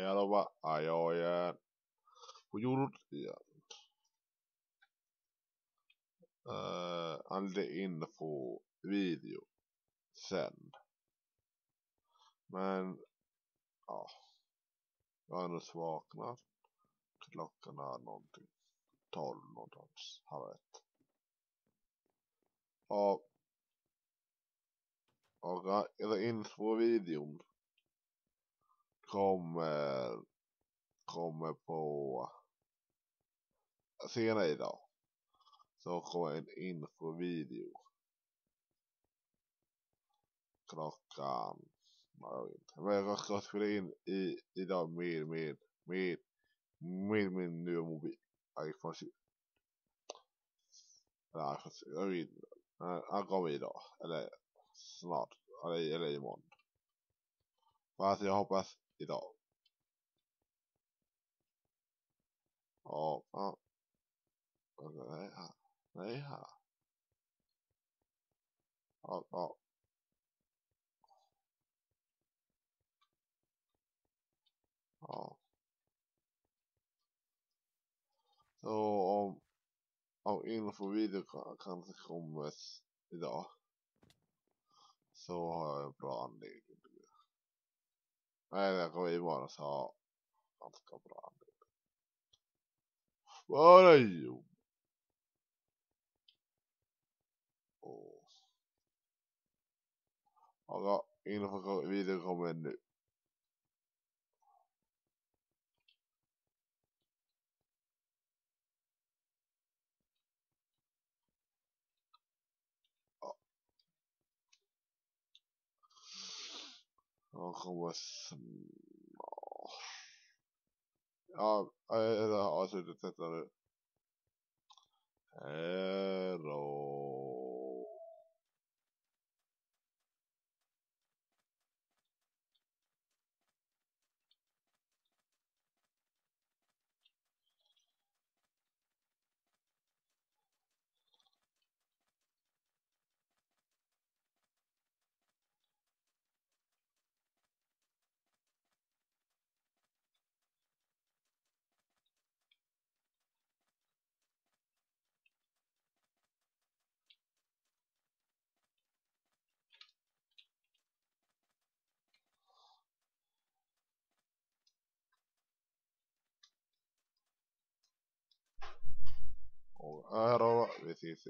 elva ole ajojen. Gjort igen. Uh, all info video sen. Men ja. Jag har nu vaknat. Klockan är någonting. 12 någonstans. Halv ett. Och och info videon kommer kommer på senare idag så kommer en infovideo klockan jag vet inte. Men jag ska spela in i, idag med, med, med, med min nya mobil. iPhone 7. Eller iPhone 7, jag vet inte. Han kommer idag. Eller snart. Eller, eller imorgon. Fast jag hoppas idag. Ja, ja. Nej, här. Nej, här. Ja, ja. Ja. Så om, om infovideo kanske kommer idag. Så har jag en bra anledning till det. Nej, jag kommer imorgon så har jag ganska bra anledning. Bara jo. Och. Ja, infovideo kommer nu. Han kommer. Ja, jag det, detta nu. Och här då, vi ses